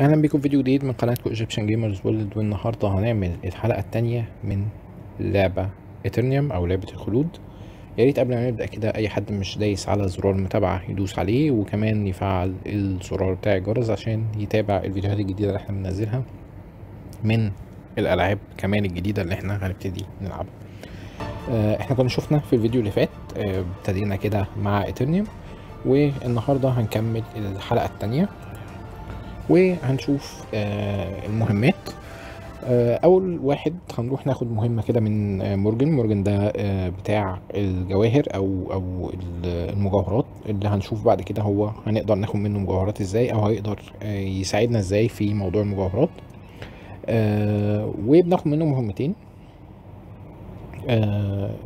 أهلا بيكم في فيديو جديد من قناتكم Egyptian Gamers World والنهاردة هنعمل الحلقة الثانية من اللعبه Eternium أو لعبة الخلود. يا ريت قبل ما نبدأ كده أي حد مش دايس على زرار المتابعة يدوس عليه وكمان يفعل الزرار بتاع الجرس عشان يتابع الفيديوهات الجديدة اللي إحنا بننزلها من الألعاب كمان الجديدة اللي إحنا هنبتدي نلعبها. آه، إحنا كنا شفنا في الفيديو اللي فات آه، ابتدينا كده مع Eternium والنهاردة هنكمل الحلقة الثانية وهنشوف آه، المهمات. آه، أول واحد هنروح ناخد مهمة كده من آه، مورجن مورجن ده بتاع الجواهر أو أو ال- المجوهرات. اللي هنشوف بعد كده هو هنقدر ناخد منه مجوهرات إزاي أو هيقدر يساعدنا إزاي في موضوع المجوهرات. وبناخد منه مهمتين.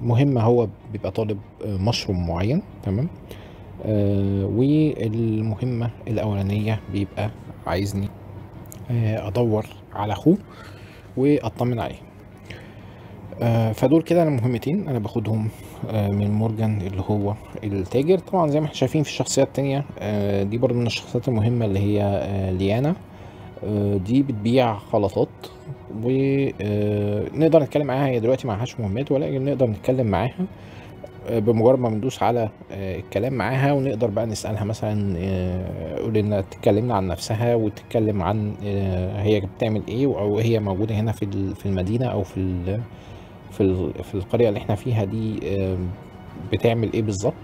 مهمه هو بيبقى طالب مشروم معين تمام؟ آه، والمهمة الأولانية بيبقى عايزني آه، أدور على أخوه وأطمن عليه. آه، فدول كده أنا مهمتين أنا باخدهم آه، من مورجان اللي هو التاجر. طبعا زي ما إحنا شايفين في الشخصيات التانية آه، دي برضو من الشخصيات المهمة اللي هي آه، ليانا. آه، دي بتبيع خلطات ونقدر نتكلم معاها. هي دلوقتي معهاش مهمات ولكن نقدر نتكلم معاها. آه، بمجرد ما بندوس على آه، الكلام معاها ونقدر بقى نسألها مثلا آه، قول لنا تكلمنا عن نفسها وتتكلم عن آه، هي بتعمل إيه أو هي موجودة هنا في في المدينة أو في في في القرية اللي إحنا فيها دي آه، بتعمل إيه بالظبط؟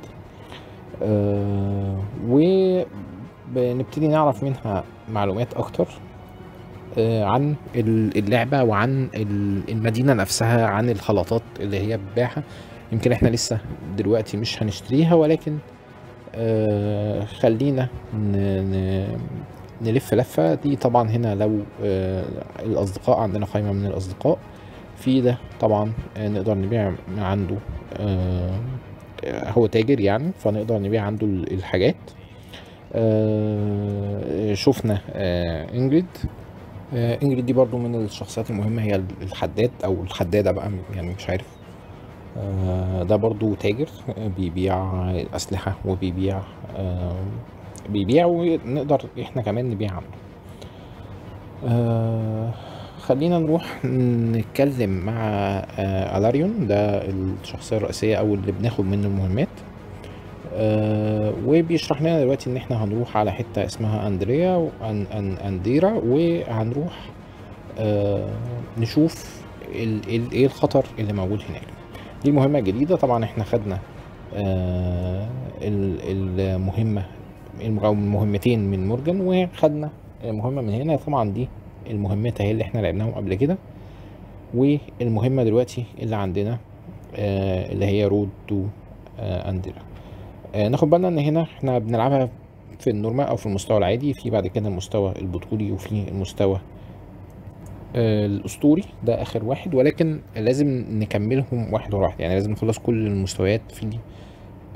آه، وبنبتدي نعرف منها معلومات أكتر آه، عن ال- اللعبة وعن ال- المدينة نفسها عن الخلطات اللي هي بتبيعها يمكن إحنا لسه دلوقتي مش هنشتريها ولكن آه خلينا نلف لفة. دي طبعا هنا لو آه الأصدقاء عندنا قائمة من الأصدقاء. في ده طبعا آه نقدر نبيع عنده آه هو تاجر يعني فنقدر نبيع عنده ال- الحاجات. آه شفنا آه إنجريد. إنجريد دي برضو من الشخصيات المهمة هي الحداد أو الحدادة بقى يعني مش عارف ده برضو تاجر آه، بيبيع أسلحة وبيبيع آه، بيبيع ونقدر إحنا كمان نبيع عنده. آه، خلينا نروح نتكلم مع آه، ألاريون ده الشخصية الرئيسية أو اللي بناخد منه المهمات. آه، وبيشرح لنا دلوقتي إن إحنا هنروح على حتة اسمها أندريا وأن أن أنديرا وهنروح آه، نشوف إيه الخطر اللي موجود هناك. دي مهمة جديدة طبعا إحنا خدنا آه، ال- المهمة الم- أو المهمتين من مورجان وخدنا مهمة من هنا. طبعا دي المهمات أهي اللي إحنا لعبناهم قبل كده. والمهمة دلوقتي اللي عندنا آه، اللي هي Road to Indira آه، ناخد بالنا إن هنا إحنا بنلعبها في ال normal أو في المستوى العادي في بعد كده المستوى البطولي وفي المستوى الأسطوري. ده آخر واحد ولكن لازم نكملهم واحد ورا واحد. يعني لازم نخلص كل المستويات في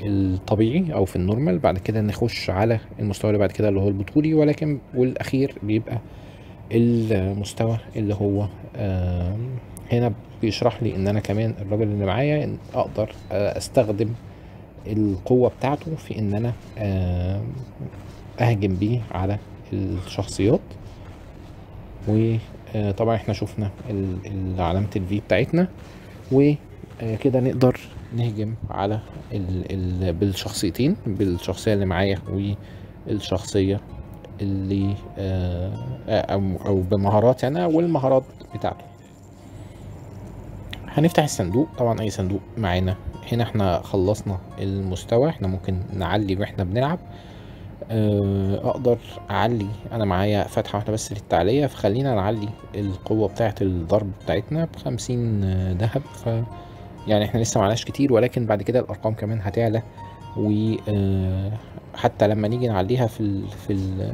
الطبيعي أو في ال normal. بعد كده نخش على المستوى اللي بعد كده اللي هو البطولي ولكن والأخير بيبقى المستوى اللي هو هنا بيشرح لي إن أنا كمان الراجل اللي معايا أقدر آه، أستخدم القوة بتاعته في إن أنا أهجم بيه على الشخصيات. وطبعا إحنا شفنا علامة الفي بتاعتنا وكده نقدر نهجم على ال ال بالشخصيتين بالشخصية اللي معايا والشخصية اللي آه، أو أو بمهارات أنا والمهارات بتاعته. هنفتح الصندوق. طبعا أي صندوق معانا. هنا إحنا خلصنا المستوى. إحنا ممكن نعلي وإحنا بنلعب. آه، أقدر أعلي. أنا معايا فتحة واحدة بس للتعلية فخلينا نعلي القوة بتاعة الضرب بتاعتنا بخمسين آه، ذهب. ف يعني إحنا لسه معناش كتير ولكن بعد كده الأرقام كمان هتعلى. وحتى لما نيجي نعليها في ال في ال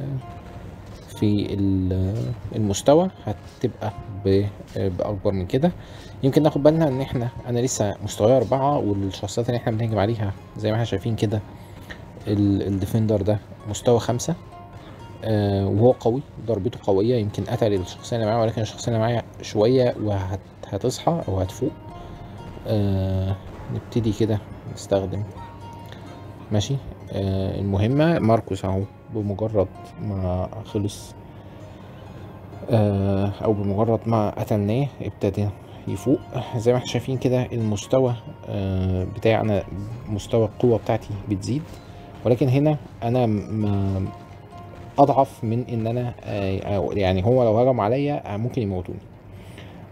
في ال- المستوى هتبقى ب- بأكبر من كده. يمكن ناخد بالنا إن إحنا أنا لسه مستواي أربعة والشخصيات اللي إحنا بنهجم عليها زي ما إحنا شايفين كده الديفندر ده مستوى خمسة آه وهو قوي ضربته قوية يمكن قتل الشخصية اللي معايا ولكن الشخصية اللي معايا شوية وهتصحى أو هتفوق. آه نبتدي كده نستخدم. ماشي؟ آه المهمة ماركوس أهو بمجرد ما خلص. آه، أو بمجرد ما قتلناه ابتدى يفوق. زي ما إحنا شايفين كده المستوى آه، بتاعنا مستوى القوة بتاعتي بتزيد. ولكن هنا أنا م- أضعف من إن أنا آه، أو- يعني هو لو هجم عليا آه، ممكن يموتوني.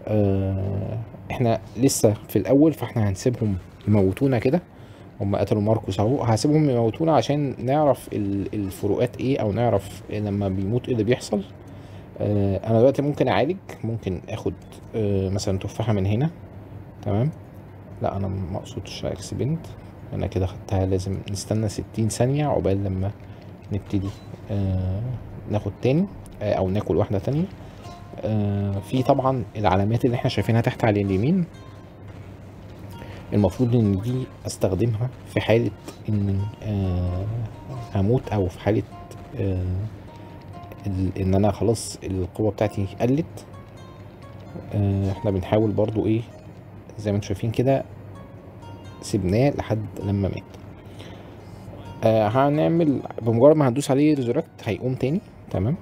آه، إحنا لسه في الأول فإحنا هنسيبهم يموتونا كده. هم قتلوا ماركوس أهو. هسيبهم يموتونا عشان نعرف ال- الفروقات إيه أو نعرف لما بيموت إيه اللي بيحصل. آه، أنا دلوقتي ممكن أعالج. ممكن آخد آه، مثلا تفاحة من هنا. تمام؟ لا أنا ما أقصدش أكسبنت. أنا كده خدتها لازم نستنى ستين ثانية عقبال لما نبتدي آه، ناخد تاني آه، أو ناكل واحدة تانية. آه، في طبعا العلامات اللي إحنا شايفينها تحت على اليمين. المفروض إن دي أستخدمها في حالة إن آه، هموت أو في حالة آه، إن أنا خلاص القوة بتاعتي قلت. آه، إحنا بنحاول برضو إيه زي ما أنتم شايفين كده سيبناه لحد لما مات. آه هنعمل بمجرد ما هندوس عليه ريزوركت هيقوم تاني تمام؟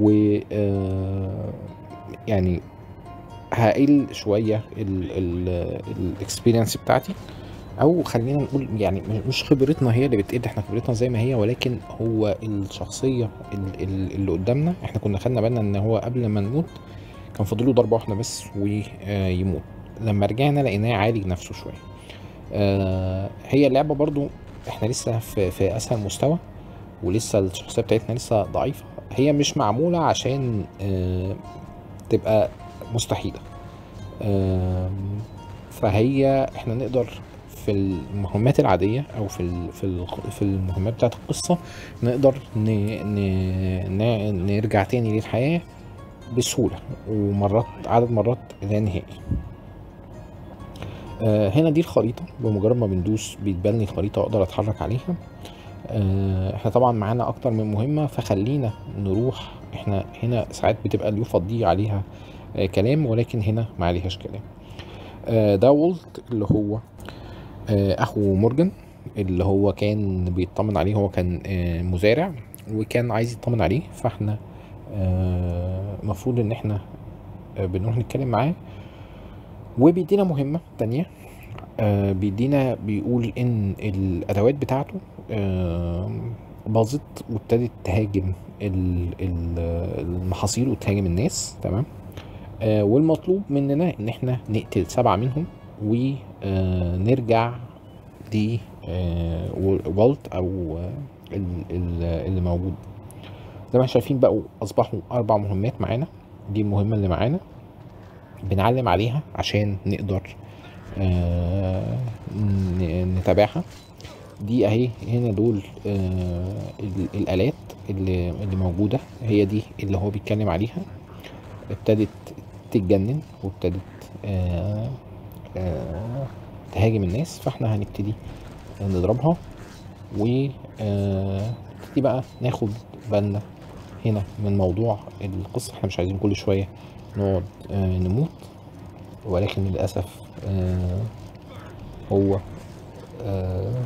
و آه يعني هقل شوية الاكسبيرينس بتاعتي. أو خلينا نقول يعني مش خبرتنا هي اللي بتقل إحنا خبرتنا زي ما هي ولكن هو الشخصية ال- ال- اللي قدامنا. إحنا كنا خدنا بالنا إن هو قبل ما نموت كان فاضله ضربة واحدة بس ويموت لما رجعنا لقيناه عالج نفسه شوية. آه، هي اللعبة برضو إحنا لسه في في أسهل مستوى ولسه الشخصية بتاعتنا لسه ضعيفة. هي مش معمولة عشان آه، تبقى مستحيلة. فهي إحنا نقدر في المهمات العادية أو في في في المهمات بتاعت القصة نقدر نرجع تاني للحياة بسهولة ومرات عدد مرات لا نهائي. آه، هنا دي الخريطة بمجرد ما بندوس بيتبني الخريطة وأقدر أتحرك عليها. آه، إحنا طبعا معانا أكتر من مهمة فخلينا نروح إحنا هنا ساعات بتبقى اليوفط دي عليها آه، كلام ولكن هنا ما عليهاش كلام. ده وولت اللي هو أخو مورجان اللي هو كان بيطمن عليه هو كان مزارع وكان عايز يطمن عليه. فإحنا المفروض إن إحنا بنروح نتكلم معاه. وبيدينا مهمة تانية. آه بيدينا بيقول إن الأدوات بتاعته آه باظت وابتدت تهاجم ال- ال- المحاصيل وتهاجم الناس تمام؟ آه والمطلوب مننا إن إحنا نقتل سبعة منهم ونرجع ل آه والت أو آه ال- ال- اللي موجود. زي ما إحنا شايفين بقوا أصبحوا أربع مهمات معانا. دي المهمة اللي معانا. بنعلم عليها عشان نقدر آه، نتابعها. دي اهي هنا دول آه، ال- الالات اللي اللي موجودة. هي دي اللي هو بيتكلم عليها. ابتدت تتجنن وابتدت آه، تهاجم الناس. فاحنا هنبتدي نضربها و آه، نبتدي بقى ناخد بالنا هنا من موضوع القصة. إحنا مش عايزين كل شوية نقعد آه، نموت. ولكن للأسف آه، هو آه،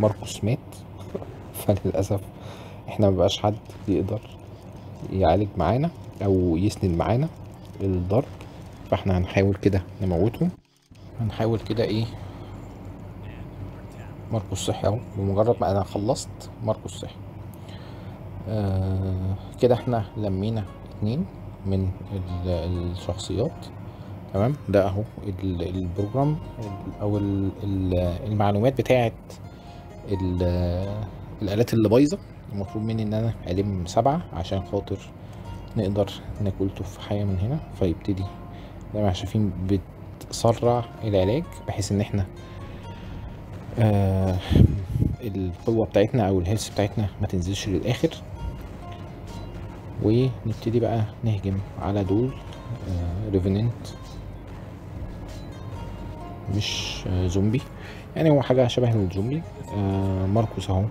ماركوس مات. فللأسف إحنا مبقاش حد يقدر يعالج معانا أو يسند معانا الضرب. فإحنا هنحاول كده نموتهم. هنحاول كده إيه؟ ماركوس صحي أهو. بمجرد ما أنا خلصت ماركوس صحي. آه كده إحنا لمينا اتنين. من ال- الشخصيات. تمام؟ ده أهو ال- البروجرام ال- أو ال- ال- المعلومات بتاعت ال- الآلات اللي بايظة. المفروض مني إن أنا ألم سبعة عشان خاطر نقدر ناكل تفاحية من هنا. فيبتدي زي ما شايفين بتسرع العلاج بحيث إن إحنا آه القوة بتاعتنا أو ال health بتاعتنا ما تنزلش للآخر. ونبتدي بقى نهجم على دول آه revenant مش آه زومبي يعني هو حاجة شبه الزومبي. آه ماركوس أهو.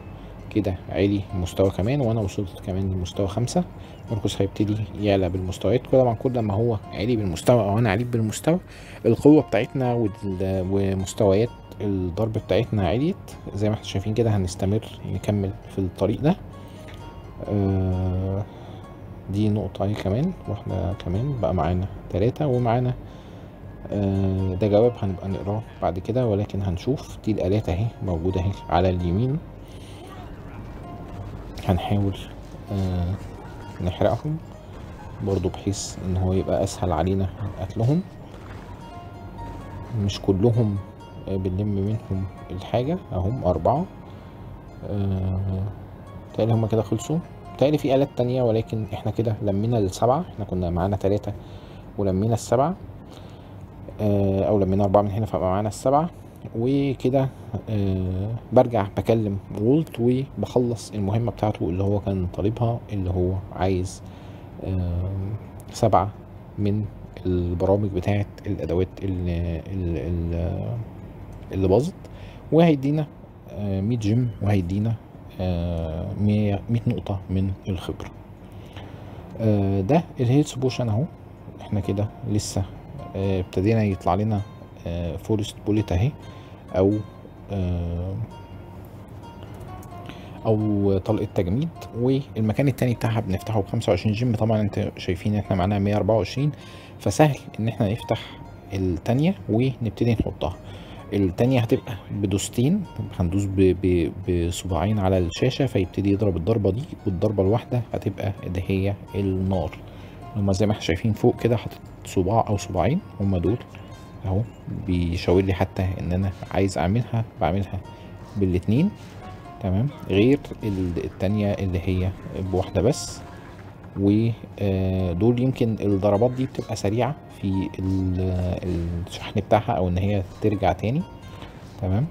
كده عالي مستوى كمان وأنا وصلت كمان لمستوى خمسة. ماركوس هيبتدي يعلى بالمستويات كل طبعا كل ما هو عالي بالمستوى أو أنا عليت بالمستوى القوة بتاعتنا ومستويات الضرب بتاعتنا عليت. زي ما إحنا شايفين كده هنستمر نكمل في الطريق ده. آه، دي نقطة أهي كمان واحدة كمان بقى معانا تلاتة ومعانا. آه، ده جواب هنبقى نقراه بعد كده ولكن هنشوف دي الآلات أهي موجودة أهي على اليمين. هنحاول آه، نحرقهم برضو بحيث إن هو يبقى أسهل علينا قتلهم. مش كلهم آه، بنلم منهم الحاجة أهم أربعة. آه، تقريبا هما كده خلصوا. تقريبا في آلات تانية ولكن إحنا كده لمينا السبعة. إحنا كنا معانا تلاتة ولمينا السبعة آه، أو لمينا أربعة من هنا فبقى معانا السبعة. وكده آه، برجع بكلم وولت وبخلص المهمة بتاعته اللي هو كان طالبها اللي هو عايز آه، سبعة من البرامج بتاعت الأدوات اللي, اللي, باظت. وهيدينا آه، 100 gem وهيدينا آه، 100 100 نقطة من الخبرة. آه، ده ال health potion أهو. إحنا كده لسه آه، ابتدينا يطلع لنا frost bullet أهي. أو آه، أو طلقة تجميد. والمكان التاني بتاعها بنفتحه ب 25 جيم. طبعا أنت شايفين إحنا معانا 124 فسهل إن إحنا نفتح التانية ونبتدي نحطها. التانية هتبقى بدوستين هندوس بصباعين على الشاشة فيبتدي يضرب الضربة دي والضربة الواحدة هتبقى اللي هي النار. هما زي ما إحنا شايفين فوق كده حاطط صباع أو صباعين هما دول أهو بيشاور لي حتى إن أنا عايز أعملها بعملها بالاتنين تمام؟ غير ال- التانية اللي هي بواحدة بس. ودول يمكن الضربات دي بتبقى سريعة في ال- الشحن بتاعها أو إن هي ترجع تاني. تمام؟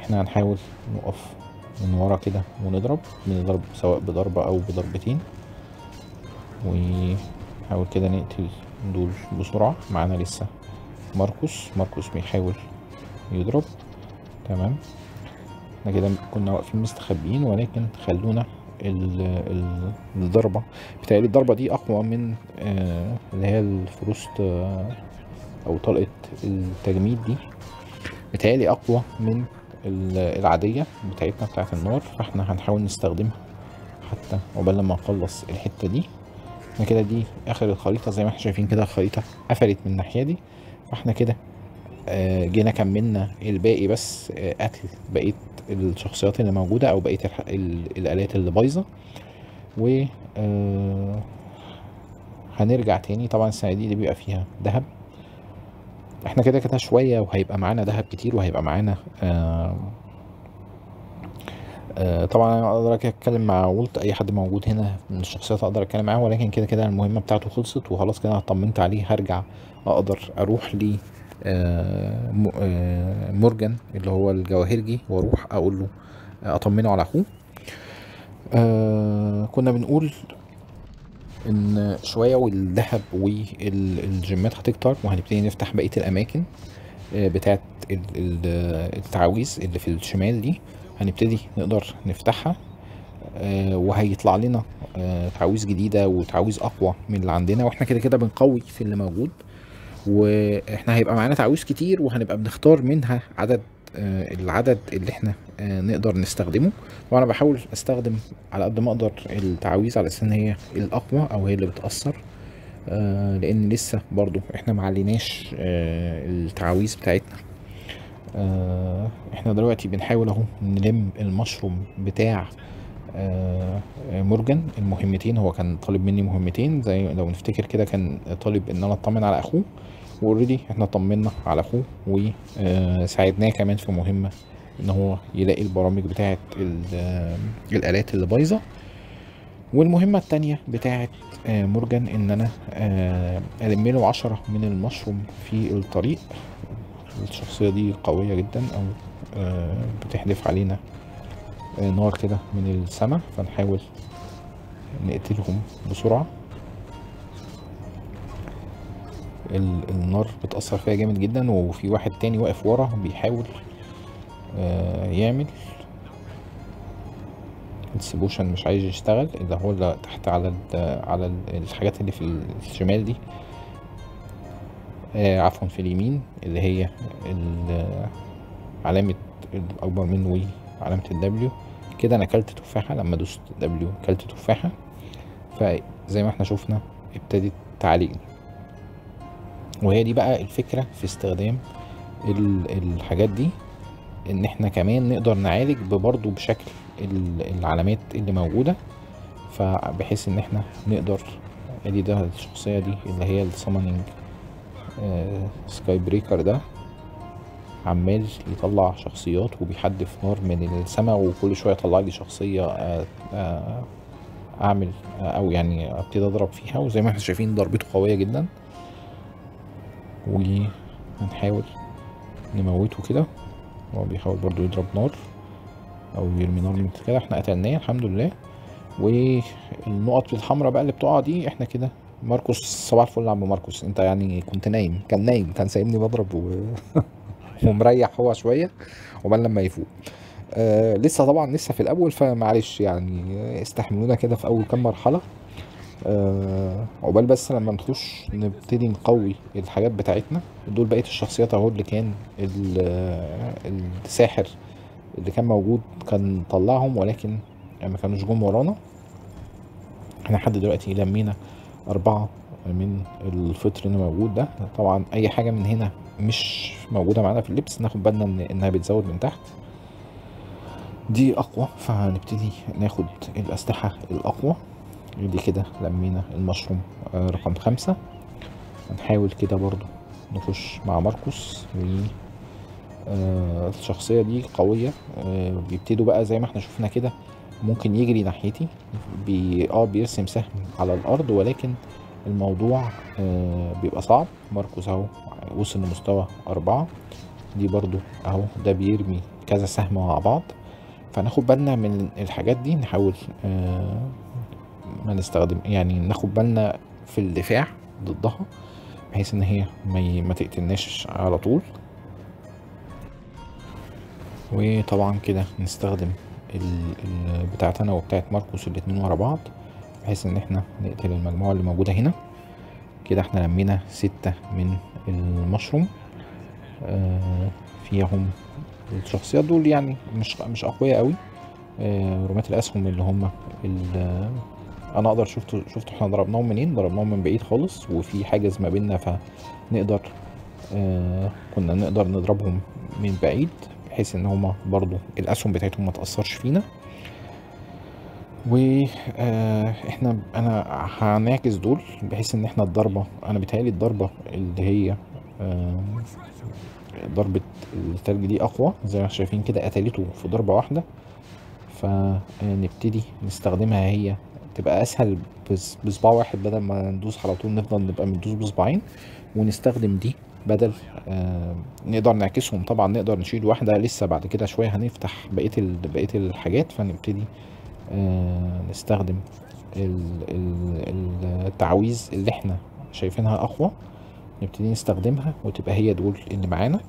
إحنا هنحاول نقف من ورا كده ونضرب بنضرب سواء بضربة أو بضربتين. ونحاول كده نقتل دول بسرعة. معانا لسه ماركوس. ماركوس بيحاول يضرب. تمام؟ إحنا كده كنا واقفين مستخبيين ولكن خلونا ال- ال- الضربة. بتهيألي الضربة دي أقوى من آه، اللي هي الفروست آه، أو طلقة التجميد دي. بتهيألي أقوى من ال- العادية بتاعتنا بتاعت النار. فإحنا هنحاول نستخدمها حتى عقبال لما نخلص الحتة دي. إحنا كده دي آخر الخريطة. زي ما إحنا شايفين كده الخريطة قفلت من الناحية دي. فإحنا كده جينا كملنا الباقي بس آه، قتل بقية الشخصيات اللي موجودة أو بقية الح- ال- الآلات اللي بايظة. و آه، هنرجع تاني. طبعا السنة دي بيبقى فيها دهب إحنا كده كده شوية وهيبقى معانا دهب كتير وهيبقى معانا آه، آه، طبعا أنا أقدر أتكلم مع وولت أي حد موجود هنا من الشخصيات أقدر أتكلم معاه ولكن كده كده المهمة بتاعته خلصت وخلاص كده أنا طمنت عليه هرجع أقدر أروح ل آه، م- آه، مورجان اللي هو الجواهرجي وأروح أقول له اطمنه على اخوه. آه، كنا بنقول إن شوية والذهب والجيمات هتكتر وهنبتدي نفتح بقية الأماكن آه، ال- التعاويذ اللي في الشمال دي هنبتدي نقدر نفتحها. آه، وهيطلع لنا آه، تعاويذ جديدة وتعاويذ أقوى من اللي عندنا وإحنا كده كده بنقوي في اللي موجود. وإحنا هيبقى معانا تعاويذ كتير وهنبقى بنختار منها عدد آه، العدد اللي إحنا آه، نقدر نستخدمه. وأنا بحاول استخدم على قد ما أقدر التعاويذ على أساس ان هي الاقوى أو هي اللي بتأثر. آه، لأن لسه برضو إحنا معلناش آه، التعاويذ بتاعتنا. إحنا دلوقتي بنحاول اهو نلم المشروم بتاع مورجان. المهمتين هو كان طالب مني مهمتين زي لو نفتكر كده كان طالب ان أنا اطمن على اخوه. واوريدي إحنا طمنا على اخوه وساعدناه كمان في مهمة ان هو يلاقي البرامج آه، الالات اللي بايظة. والمهمة التانية بتاعت آه، مورجان ان أنا آه، الم له عشرة من المشروم في الطريق. الشخصية دي قوية جدا أو آه، بتحدف علينا نار كده من السماء فنحاول نقتلهم بسرعة. النار بتأثر فيها جامد جدا وفي واحد تاني واقف ورا بيحاول آه، يعمل. ال potion مش عايز يشتغل اللي هو اللي تحت على على ال- الحاجات اللي في الشمال دي. آه عفوا في اليمين اللي هي علامة الأكبر من وعلامة ال W كده أنا كلت تفاحة لما دوست W كلت تفاحة فزي زي ما إحنا شفنا ابتدت تعالجني وهي دي بقى الفكرة في استخدام ال- الحاجات دي إن إحنا كمان نقدر نعالج برضه بشكل ال- العلامات اللي موجودة فبحيث إن إحنا نقدر أدي ده الشخصية دي اللي هي ال summoning Skybreaker ده عمال يطلع شخصيات وبيحدف نار من السماء وكل شوية يطلع لي شخصية آه، آه، أعمل آه، أو يعني أبتدي أضرب فيها وزي ما إحنا شايفين ضربته قوية جدا. وهنحاول نموته كده. هو بيحاول برضو يضرب نار أو يرمي نار من كده إحنا قتلناه الحمد لله. والنقط الحمراء بقى اللي بتقع دي إحنا كده ماركوس صباح الفل يا عم ماركوس. أنت يعني كنت نايم كان نايم كان سايبني بضرب و... ومريح هو شوية وبال لما يفوق. آه لسه طبعا لسه في الأول فمعلش يعني استحملونا كده في أول كام مرحلة. آه عقبال بس لما نخش نبتدي نقوي الحاجات بتاعتنا دول بقية الشخصيات أهو اللي كان ال- الساحر اللي كان موجود كان طلعهم ولكن ما كانوش جم ورانا. إحنا لحد دلوقتي لمينا أربعة من الفطر اللي موجود ده. طبعا أي حاجة من هنا مش موجودة معانا في اللبس ناخد بالنا إن إنها بتزود من تحت. دي أقوى فهنبتدي ناخد الأسلحة الأقوى. دي كده لمينا المشروم آه، رقم خمسة. هنحاول كده برضو نخش مع ماركوس آه، الشخصية دي قوية. آه، بيبتدوا بقى زي ما إحنا شفنا كده ممكن يجري ناحيتي بي آه بيرسم سهم على الأرض ولكن الموضوع آه، بيبقى صعب. ماركوس أهو وصل لمستوى أربعة. دي برضو أهو ده بيرمي كذا سهم مع بعض. فناخد بالنا من الحاجات دي نحاول ما نستخدم يعني ناخد بالنا في الدفاع ضدها بحيث إن هي ما, تقتلناش على طول. وطبعا كده نستخدم ال... ال... بتاعت أنا وبتاعت ماركوس الاتنين ورا بعض بحيث إن إحنا نقتل المجموعة اللي موجودة هنا. كده إحنا لمينا ستة من المشروم. آه فيهم الشخصيات دول يعني مش مش أقوياء قوي آه رماة الأسهم اللي هم أنا أقدر شفت شفت إحنا ضربناهم منين؟ ضربناهم من بعيد خالص وفي حاجز ما بيننا فنقدر آه كنا نقدر نضربهم من بعيد بحيث إن هما برضو الأسهم بتاعتهم ما تأثرش فينا. و آه، أنا هنعكس دول بحيث إن إحنا الضربة أنا بيتهيألي الضربة اللي هي آه، ضربة التلج دي أقوى زي ما شايفين كده قتلته في ضربة واحدة. فنبتدي نستخدمها هي تبقى أسهل بص- بصباع واحد بدل ما ندوس على طول نفضل نبقى بندوس بصباعين ونستخدم دي بدل آه نقدر نعكسهم. طبعا نقدر نشيل واحدة لسه بعد كده شوية هنفتح بقية ال- بقية الحاجات فنبتدي آه نستخدم ال- ال- ال- التعويذ اللي إحنا شايفينها أقوى. نبتدي نستخدمها وتبقى هي دول اللي معانا.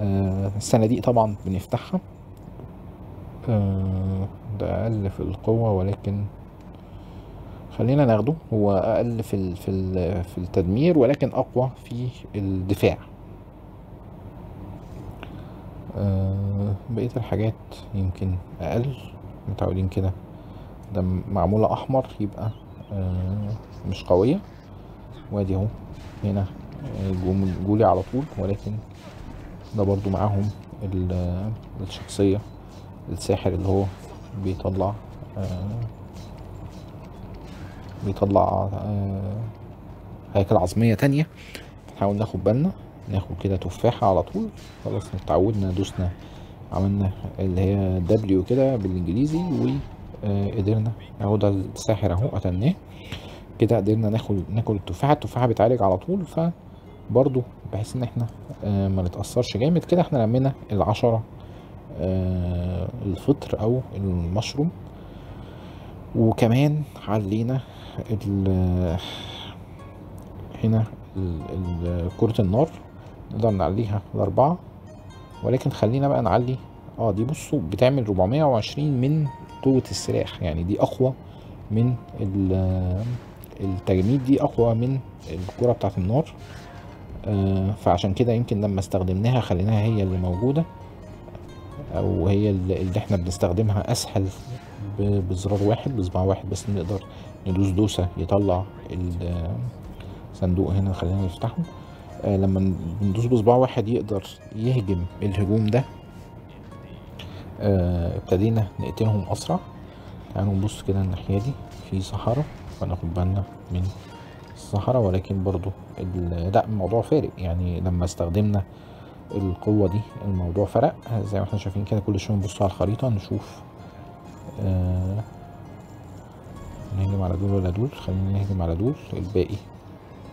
آه الصناديق طبعا بنفتحها. آه ده أقل في القوة ولكن خلينا ناخده. هو أقل في ال- في ال- في التدمير ولكن أقوى في الدفاع. آه، بقية الحاجات يمكن أقل. متعودين كده. ده معمولة أحمر يبقى آه، مش قوية. وأدي أهو. هنا آه، جولي على طول. ولكن ده برضو معاهم ال- الشخصية الساحر اللي هو بيطلع آه، بيطلع آه، هيكل عظمية تانية. نحاول ناخد بالنا ناخد كده تفاحة على طول. خلاص اتعودنا دوسنا عملنا اللي هي دبليو كده بالإنجليزي وقدرنا أهو ده الساحر أهو قتلناه. كده قدرنا ناخد ناكل التفاحة. التفاحة بتعالج على طول فبرضو بحيث إن إحنا آه، ما نتأثرش جامد. كده إحنا لمينا العشرة آه، الفطر أو المشروم. وكمان علينا هنا كرة النار نقدر نعليها لأربعة ولكن خلينا بقى نعلي. آه دي بصوا بتعمل 420 من قوة السلاح. يعني دي أقوى من ال- التجميد دي أقوى من الكرة بتاعت النار. آه فعشان كده يمكن لما استخدمناها خليناها هي اللي موجودة. أو هي اللي إحنا بنستخدمها أسهل بزرار واحد بصباع واحد بس نقدر ندوس دوسة يطلع الصندوق هنا خلينا نفتحه. آه لما ندوس بصباع واحد يقدر يهجم الهجوم ده. آه ابتدينا نقتلهم أسرع. تعالوا نبص كده الناحية دي في صحراء فناخد بالنا من الصحراء ولكن برضو لا الموضوع فارق. يعني لما استخدمنا القوة دي الموضوع فرق. زي ما إحنا شايفين كده كل شوية نبص على الخريطة نشوف آه نهجم على دول ولا دول؟ خلينا نهجم على دول. الباقي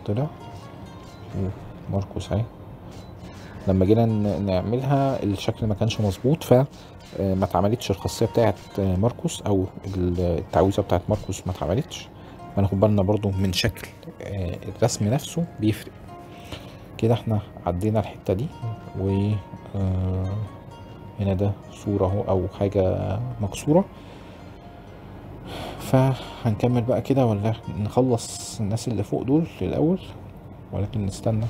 طلع. وماركوس أهي. لما جينا نعملها الشكل ما كانش مظبوط ف آه، ما اتعملتش الخاصية بتاعت آه، ماركوس أو التعويذة بتاعت ماركوس ما اتعملتش. فناخد بالنا برضو من شكل آه، الرسم نفسه بيفرق. كده إحنا عدينا الحتة دي و آه، هنا ده صورة أهو أو حاجة مكسورة. فهنكمل بقى كده ولا نخلص الناس اللي فوق دول الأول؟ ولكن نستنى.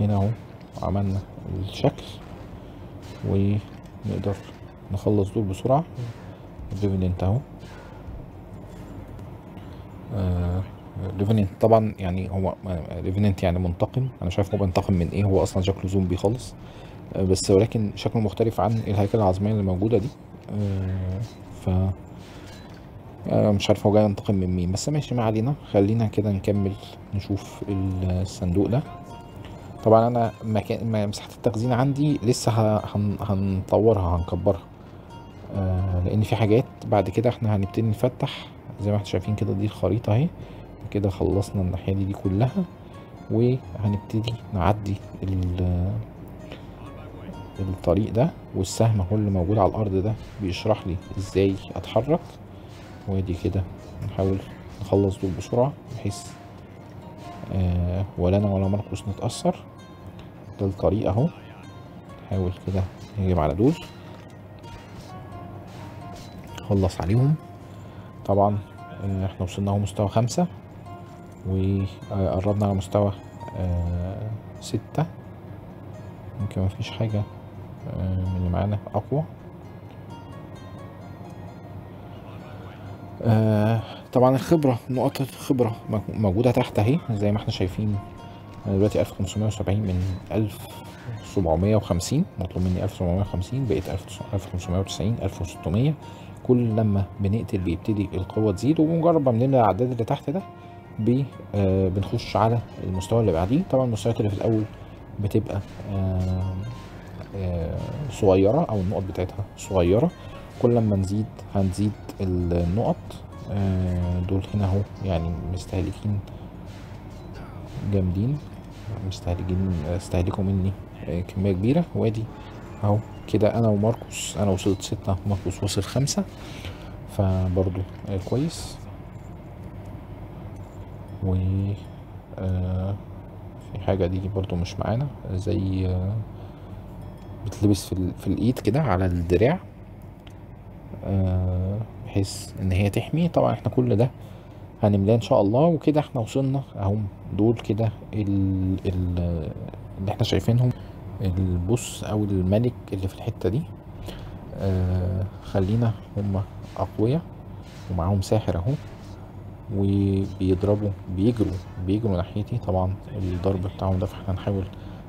هنا أهو عملنا الشكل ونقدر نخلص دول بسرعة. الريفننت أهو. revenant طبعا يعني هو revenant يعني منتقم. أنا شايف هو بينتقم من إيه؟ هو أصلا شكله زومبي خالص. آه، بس ولكن شكله مختلف عن الهيكل العظمية اللي موجودة دي. آه، ف آه، مش عارف هو جاي ينتقم من مين. بس ماشي ما علينا. خلينا كده نكمل نشوف الصندوق ده. طبعا أنا مكان مساحة التخزين عندي لسه هن- هنطورها هنكبرها. آه لأن في حاجات بعد كده إحنا هنبتدي نفتح. زي ما إحنا شايفين كده دي الخريطة أهي. كده خلصنا الناحية دي, دي كلها. وهنبتدي نعدي الطريق ده والسهم اهو اللي موجود على الأرض ده بيشرح لي إزاي أتحرك. وأدي كده نحاول نخلص دول بسرعة بحيث آه ولا أنا ولا ماركوس نتأثر. ده الطريق أهو. نحاول كده نهجم على دول. نخلص عليهم. طبعا آه، إحنا وصلنا أهو مستوى خمسة. وقربنا على مستوى آه، ستة. يمكن مفيش حاجة. اللي معانا أقوى. آه، طبعا الخبرة نقط الخبرة مو- موجودة تحت أهي زي ما إحنا شايفين أنا دلوقتي 1570 من 1750 مطلوب مني 1750 بقيت 1590 1600 كل لما بنقتل بيبتدي القوة تزيد وبمجرد ما بنملى العداد اللي تحت ده بي آه بنخش على المستوى اللي بعديه. طبعا المستويات اللي في الأول بتبقى آه صغيرة أو النقط بتاعتها صغيرة. كل لما نزيد هنزيد النقط. آه دول هنا أهو يعني مستهلكين جامدين. مستهلكين استهلكوا مني آه، كمية كبيرة. وادي أهو كده أنا وماركوس أنا وصلت ستة ماركوس وصل خمسة. فبرضو آه، كويس. و آه، في حاجة دي برضو مش معانا زي آه، بتلبس في, في الإيد كده على الدراع آه، بحيث إن هي تحمي. طبعا إحنا كل ده هنملاه إن شاء الله وكده إحنا وصلنا اهو دول كده ال- ال- اللي إحنا شايفينهم. البوس أو الملك اللي في الحتة دي آه خلينا هم أقوياء ومعاهم ساحر أهو وبيضربوا بيجروا بيجروا ناحيتي. طبعا الضرب بتاعهم ده فإحنا هنحاول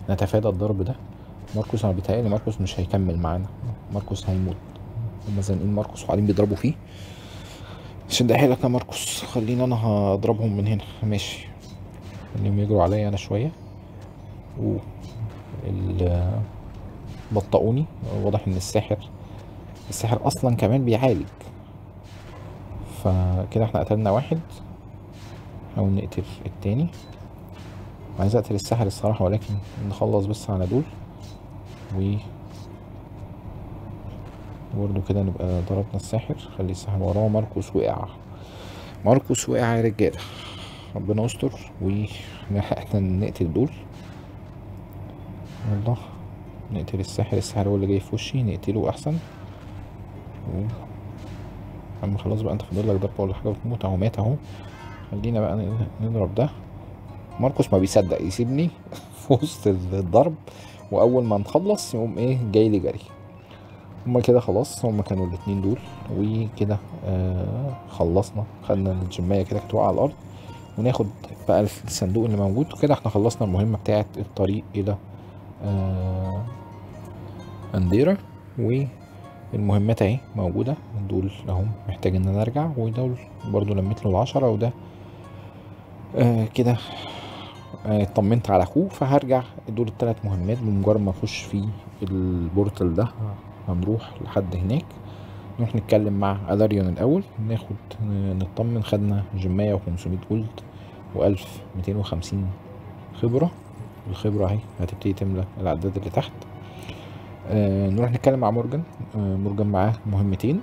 نتفادى الضرب ده. ماركوس أنا بيتهيألي ماركوس مش هيكمل معانا. ماركوس هيموت. هما زانقين ماركوس وقاعدين بيضربوا فيه. عشان ده لك يا ماركوس. خليني أنا هضربهم من هنا. ماشي. خليهم يجروا عليا أنا شوية. و ال- بطئوني. واضح إن الساحر الساحر أصلا كمان بيعالج. فكده إحنا قتلنا واحد. نحاول نقتل التاني. عايز أقتل الساحر الصراحة ولكن نخلص بس على دول. و برضه كده نبقى ضربنا الساحر. خلي الساحر وراه. ماركوس وقع. ماركوس وقع يا رجالة. ربنا يستر. وإحنا نقتل دول. يلا نقتل الساحر. الساحر هو اللي جاي في وشي. نقتله أحسن. عم خلاص بقى. انت فاضل لك ضربه ولا حاجة وتموت. اهو مات اهو. خلينا بقى نضرب ده. ماركوس ما بيصدق. يسيبني في وسط الضرب. وأول ما نخلص يقوم إيه جاي لي جري. هما كده خلاص هما كانوا الاتنين دول. وكده آه خلصنا. خدنا الجماية كده كانت على الأرض. وناخد بقى الصندوق اللي موجود. وكده إحنا خلصنا المهمة بتاعة الطريق إلى آه أنديرا. والمهمات أهي موجودة. دول أهم محتاج إن أنا أرجع. ودول برضو لميت له العشرة وده آه كده اطمنت على اخوه فهرجع دول الثلاث مهمات بمجرد ما اخش في ال portal ده. هنروح لحد هناك. نروح نتكلم مع ألاريون الأول. ناخد آه، نطمن. خدنا جماية و500 gold و1250 خبرة. الخبرة اهي هتبتدي تملى الأعداد اللي تحت. آه نروح نتكلم مع مورجان. آه مورجان معاه مهمتين.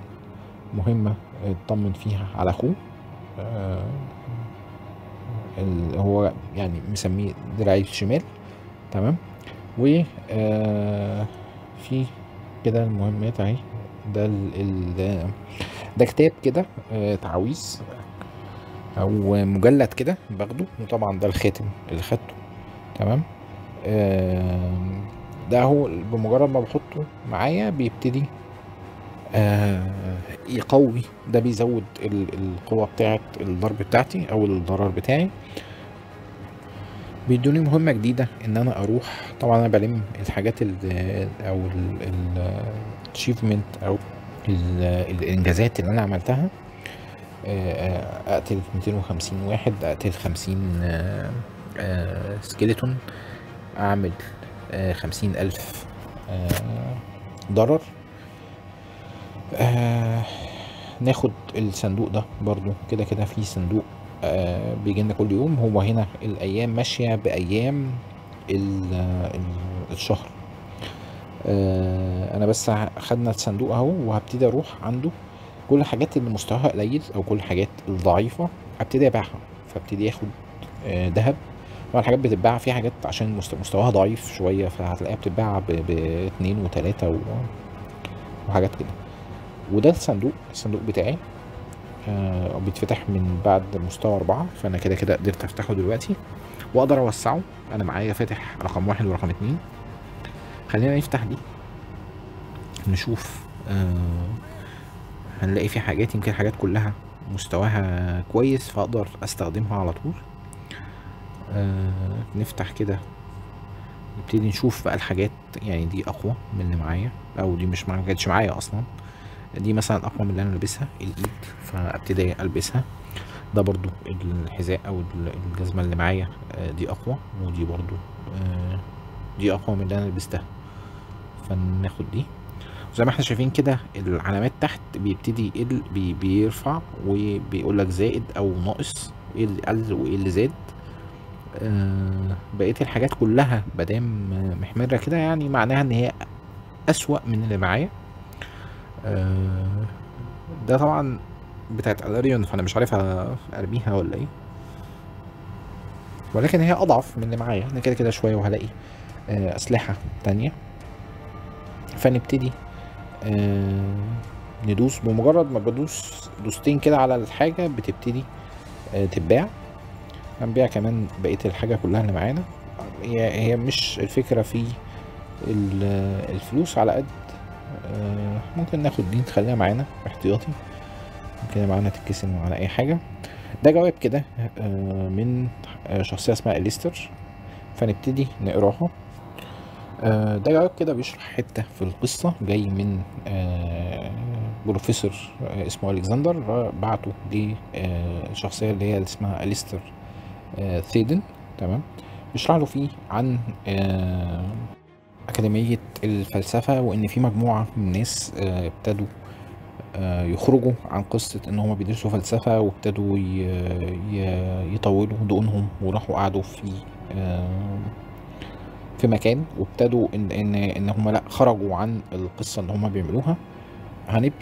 مهمة اطمن فيها على اخوه. آه هو يعني مسميه دراعي الشمال تمام؟ و آه، في كده المهمات اهي. ده ال ده, كتاب كده آه، تعويذ أو مجلد كده باخده وطبعا ده الخاتم اللي خدته تمام؟ آم، ده هو بمجرد ما بحطه معايا بيبتدي آه، يقوي ده بيزود ال- القوة بتاعة الضرب بتاعتي أو الضرر بتاعي. بيدوني مهمة جديدة إن أنا أروح. طبعا أنا بلم الحاجات ال أو ال achievement أو ال- الإنجازات اللي أنا عملتها. آه، آه، أقتل 250 واحد أقتل 50 آه، آه، skeleton أعمل آه، 50 ألف آه، ضرر. آه ناخد الصندوق ده برضو. كده كده في صندوق آه بيجي لنا كل يوم. هو هنا الأيام ماشية بأيام ال- ال- الشهر. آه أنا بس خدنا الصندوق أهو وهبتدي أروح عنده. كل الحاجات اللي مستواها قليل أو كل الحاجات الضعيفة هبتدي أبيعها. فابتدي آخد آه ذهب. طبعا الحاجات بتتباع في حاجات عشان مست- مستواها ضعيف شوية فهتلاقيها بتتباع باتنين وتلاتة وحاجات كده. وده الصندوق الصندوق بتاعي آه بيتفتح من بعد مستوى أربعة فأنا كده كده قدرت أفتحه دلوقتي وأقدر أوسعه. أنا معايا فاتح رقم واحد ورقم اتنين. خلينا نفتح دي نشوف آه هنلاقي في حاجات يمكن الحاجات كلها مستواها كويس فأقدر أستخدمها على طول. آه نفتح كده نبتدي نشوف بقى الحاجات يعني دي أقوى من اللي معايا أو دي مش معايا ما كانتش معايا أصلا. دي مثلا أقوى من اللي أنا لابسها الإيد فأبتدي ألبسها. ده برضو الحذاء أو ال- الجزمة اللي معايا آه، دي أقوى ودي برضو آه، دي أقوى من اللي أنا لبستها. فناخد دي. زي ما إحنا شايفين كده العلامات تحت بيبتدي يقل بي بيرفع وبيقول لك زائد أو ناقص إيه اللي قل وايه اللي زاد آه، بقية الحاجات كلها مادام محمرة كده يعني معناها إن هي أسوأ من اللي معايا. آه، ده طبعا بتاعت الاريون فأنا مش عارف أرميها ولا إيه. ولكن هي أضعف من اللي معايا. أنا كده كده شوية وهلاقي آه، أسلحة تانية. فنبتدي آه، ندوس. بمجرد ما بدوس دوستين كده على الحاجة بتبتدي آه، تتباع. هنبيع كمان بقية الحاجة كلها اللي معانا. هي مش الفكرة في ال- الفلوس على قد آه، ممكن ناخد دي نخليها معانا احتياطي ممكن معانا تتكسر معانا أي حاجة. ده جواب كده آه، من آه، شخصية اسمها إليستر. فنبتدي نقراها. آه، ده جواب كده بيشرح حتة في القصة جاي من آه، بروفيسور آه، اسمه ألكسندر. آه، بعته للشخصيه اللي هي اسمها إليستر آه، ثيدن. تمام. بيشرح له فيه عن آه، أكاديمية الفلسفة وإن في مجموعة من الناس آه، ابتدوا آه، يخرجوا عن قصة إن هما بيدرسوا فلسفة وابتدوا يطولوا دقنهم وراحوا قعدوا في آه، في مكان وابتدوا إن إن إن هما لأ خرجوا عن القصة اللي هما بيعملوها.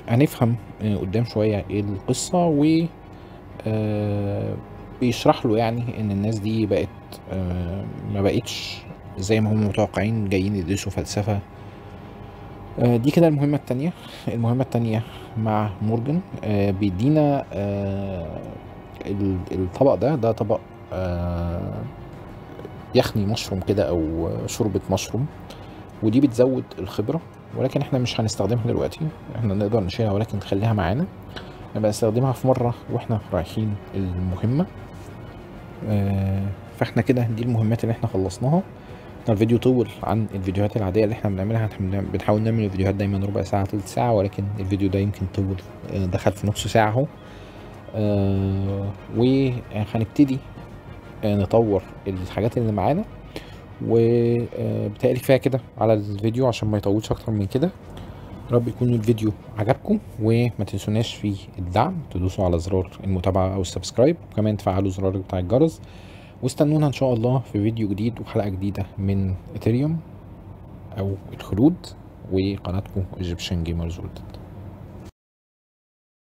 هنفهم قدام شوية إيه القصة و بيشرح له يعني إن الناس دي بقت ما بقتش زي ما هم متوقعين جايين يدرسوا فلسفة. آه، دي كده المهمة التانية. المهمة التانية مع مورجان آه، بيدينا آه، ال- الطبق ده. ده طبق يخني مشروم كده أو شوربة مشروم. ودي بتزود الخبرة ولكن إحنا مش هنستخدمها دلوقتي. إحنا نقدر نشيلها ولكن نخليها معانا. نبقى نستخدمها في مرة وإحنا رايحين المهمة. فإحنا كده دي المهمات اللي إحنا خلصناها. الفيديو طول عن الفيديوهات العادية اللي إحنا بنعملها. إحنا بنحاول نعمل الفيديوهات دايما ربع ساعة تلت ساعة ولكن الفيديو ده يمكن طول آه، دخل في نص ساعة اهو. آه، وهنبتدي آه، نطور الحاجات اللي معانا. وبالتالي كفاية كده على الفيديو عشان ما يطولش أكتر من كده. رب يكون الفيديو عجبكم وما تنسوناش في الدعم. تدوسوا على زرار المتابعة أو السبسكرايب وكمان تفعلوا زرار بتاع الجرس. واستنونا إن شاء الله في فيديو جديد وحلقة جديدة من Eternium أو الخلود وقناتكم Egyptian Gamers World